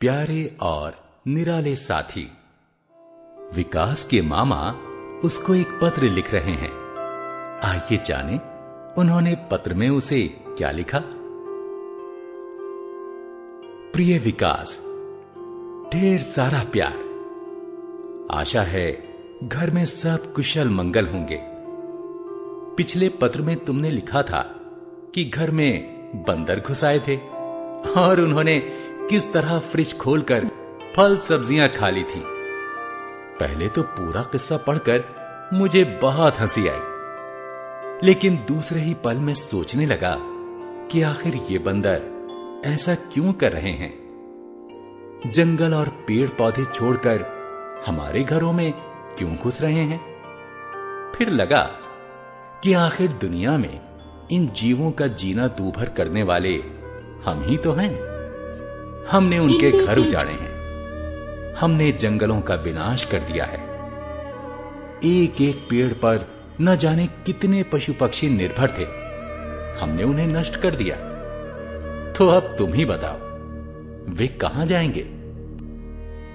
प्यारे और निराले साथी, विकास के मामा उसको एक पत्र लिख रहे हैं। आइए जाने, उन्होंने पत्र में उसे क्या लिखा? प्रिय विकास, ढेर सारा प्यार। आशा है घर में सब कुशल मंगल होंगे। पिछले पत्र में तुमने लिखा था कि घर में बंदर घुस आए थे और उन्होंने किस तरह फ्रिज खोलकर फल सब्ज़ियाँ खा ली थी। पहले तो पूरा किस्सा पढ़कर मुझे बहुत हँसी आई। लेकिन दूसरे ही पल में सोचने लगा कि आखिर ये बंदर ऐसा क्यों कर रहे हैं? जंगल और पेड़ पौधे छोड़कर हमारे घरों में क्यों घुस रहे हैं? फिर लगा कि आखिर दुनिया में इन जीवों का जीना दूभर करने वाले हम ही तो हैं। हमने उनके घर उजाड़े हैं। हमने जंगलों का विनाश कर दिया है। एक एक पेड़ पर न जाने कितने पशु पक्षी निर्भर थे। हमने उन्हें नष्ट कर दिया। तो अब तुम ही बताओ, वे कहाँ जाएँगे?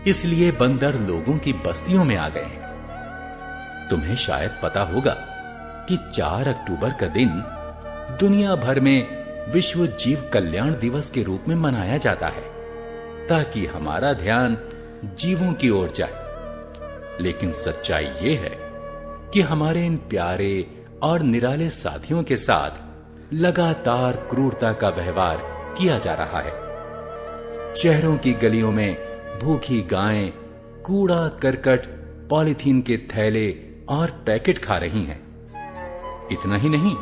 इसलिए बंदर लोगों की बस्तियों में आ गए हैं। तुम्हें शायद पता होगा कि 4 अक्टूबर का दिन दुनिया भर में विश्व जीव कल्याण दिवस के रूप में मनाया जाता है। ताकि हमारा ध्यान जीवों की ओर जाए। लेकिन सच्चाई यह है कि हमारे इन प्यारे और निराले साथियों के साथ लगातार क्रूरता का व्यवहार किया जा रहा है। शहरों की गलियों में भूखी गायें कूड़ा, करकट, पॉलिथीन के थैले और पैकेट खा रही हैं। इतना ही नहीं,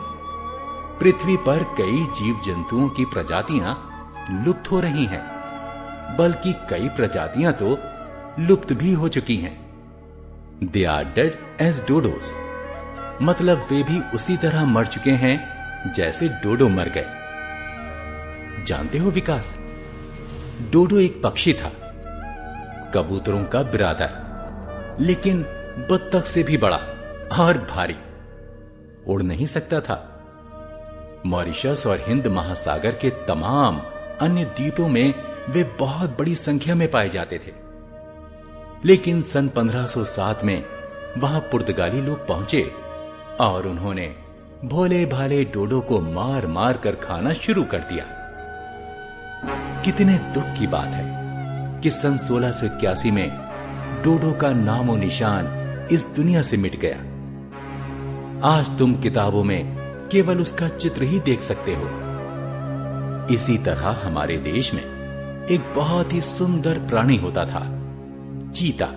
पृथ्वी पर कई जीव जंतुओं की प्रजातियाँ लुप्त हो रही हैं। बल्कि कई प्रजातियाँ तो लुप्त भी हो चुकी हैं। They are dead as dodos मतलब वे भी उसी तरह मर चुके हैं जैसे डोडो मर गए। जानते हो विकास? डोडो एक पक्षी था, कबूतरों का बिरादर, लेकिन बत्तख से भी बड़ा और भारी। उड़ नहीं सकता था। मॉरिशस और हिंद महासागर के तमाम अन्य द्वीपों में वे बहुत बड़ी संख्या में पाए जाते थे। लेकिन सन 1507 में वहाँ पुर्तगाली लोग पहुँचे और उन्होंने भोले भाले डोडो को मार मार कर खाना शुरू कर दिया। कितने दुख की बात है कि सन सोलह में डोडो का नामो निशान इस दुनिया से मिट गया। आज तुम किताबों में केवल उसका चित्र ही देख सकते हो। इसी तरह हमारे देश में एक बहुत ही सुंदर प्राणी होता था, चीता।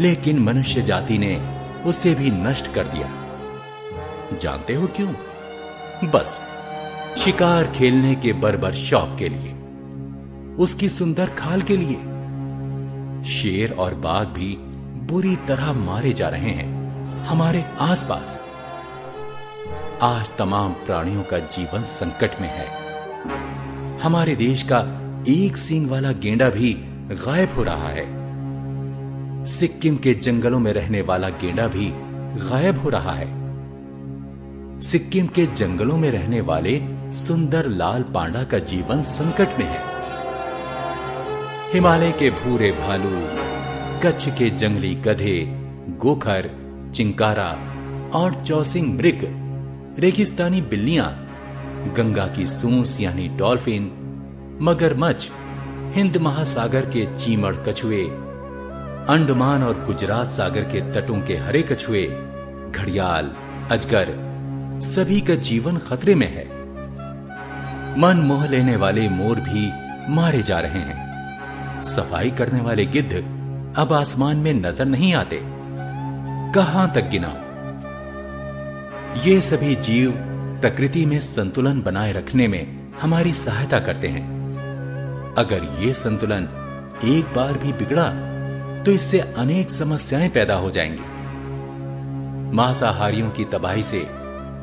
लेकिन मनुष्य जाति ने उसे भी नष्ट कर दिया। जानते हो क्यों? बस, शिकार खेलने के बरबर शौक के लिए, उसकी सुंदर खाल के लिए। शेर और बाघ भी बुरी तरह मारे जा रहे हैं, हमारे आसपास। आज तमाम प्राणियों का जीवन संकट में है। हमारे देश का एक सींग वाला गेंडा भी गायब हो रहा है। सिक्किम के जंगलों में रहने वाला गेंडा भी गायब हो रहा है। सिक्किम के जंगलों में रहने वाले सुंदर लाल पांडा का जीवन संकट में है। हिमालय के भूरे भालू, कच्छ के जंगली गधे, गोखर, चिंकारा और चौसिंग मृग, रेगिस्तानी बिल्लियाँ, गंगा की सूस यानी डॉल्फिन मगरमच्छ हिंद महासागर के चीमड़ कछुए, अंडमान और गुजरात सागर के तटों के हरे कछुए, घड़ियाल, अजगर, सभी का जीवन खतरे में है। मन मोह लेने वाले मोर भी मारे जा रहे हैं। सफ़ाई करने वाले गिद्ध अब आसमान में नज़र नहीं आते। कहाँ तक गिनाओ ये सभी जीव प्रकृति में संतुलन बनाए रखने में हमारी सहायता करते हैं। अगर ये संतुलन एक बार भी बिगड़ा तो इससे अनेक समस्याएँ पैदा हो जाएँगी। मांसाहारियों की तबाही से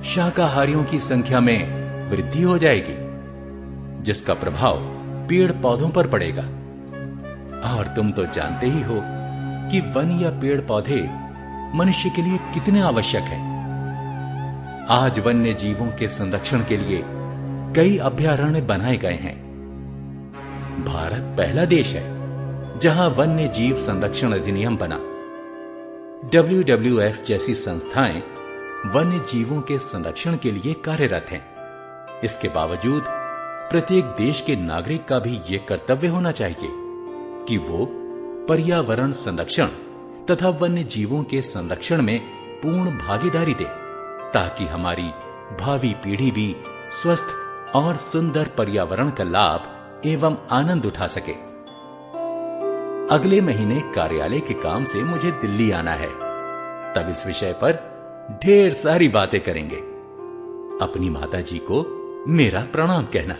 शाकाहारियों की संख्या में वृद्धि हो जाएगी, जिसका प्रभाव पेड़ पौधों पर पड़ेगा। और तुम तो जानते ही हो कि वन या पेड़ पौधे मनुष्य के लिए कितने आवश्यक है। आज वन्य जीवों के संरक्षण के लिए कई अभ्यारण्य बनाए गए हैं। भारत पहला देश है, जहाँ वन्य जीव संरक्षण अधिनियम बना। डब्ल्यूडब्ल्यूएफ जैसी संस्थाएँ वन्य जीवों के संरक्षण के लिए कार्यरत हैं। इसके बावजूद, प्रत्येक देश के नागरिक का भी यह कर्तव्य होना चाहिए कि वो पर्यावरण संरक्षण तथा वन्य जीवों के संरक्षण में पूर्ण भागीदारी दे, ताकि हमारी भावी पीढ़ी भी स्वस्थ और सुंदर पर्यावरण का लाभ एवं आनंद उठा सके। अगले महीने कार्यालय के काम से मुझे दिल्ली आना है। तब इस विषय पर ढेर सारी बातें करेंगे। अपनी माता जी को मेरा प्रणाम कहना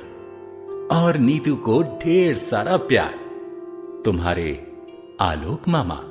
और नीतू को ढेर सारा प्यार। तुम्हारे आलोक मामा।